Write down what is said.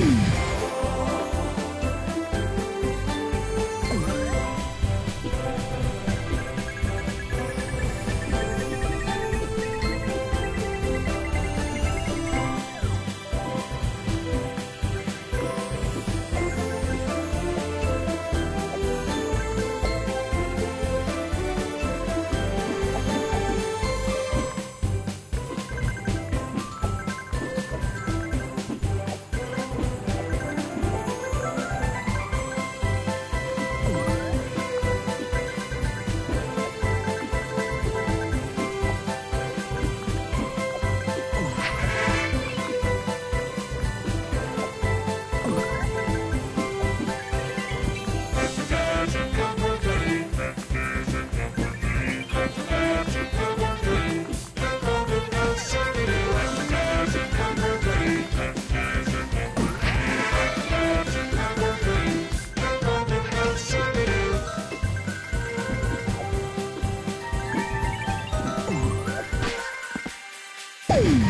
Woo! Woo!